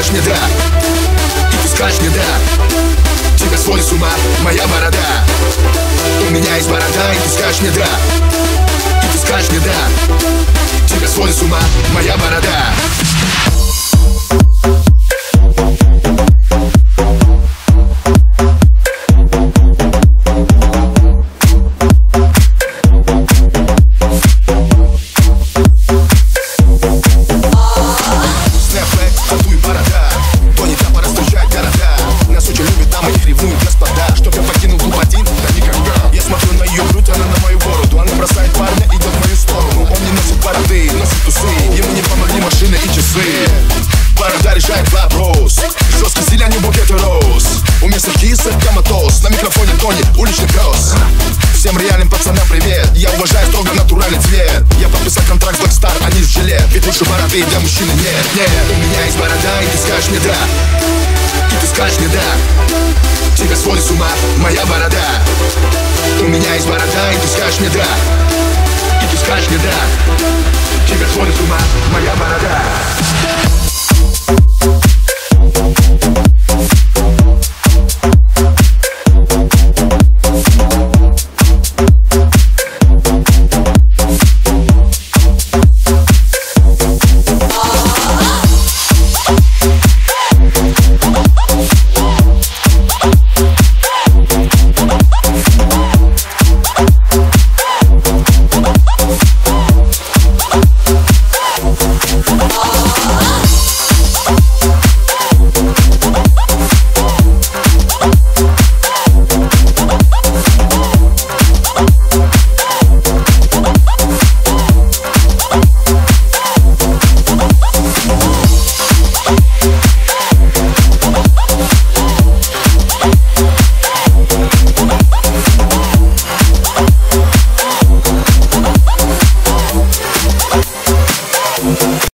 скажешь мне да И ты скажешь мне да Тебя сводит с ума моя борода. У меня есть борода, и ты скажешь мне да И ты скажешь мне да Тебя сводит с ума моя борода вопрос Жесткий стиль, а не букет роз Уместно кисок, коматоз На микрофоне Тони, уличный пес. Всем реальным пацанам привет. Я уважаю строго натуральный цвет. Я подписал контракт с Blackstar, а не с жилет Ведь лучше бороды для мужчины нет, нет У меня есть борода, и ты скажешь мне да И ты скажешь мне да Тебя сводит с ума моя борода. У меня есть борода, и ты скажешь мне да И ты скажешь мне да Тебя сводит с ума моя борода Whoa.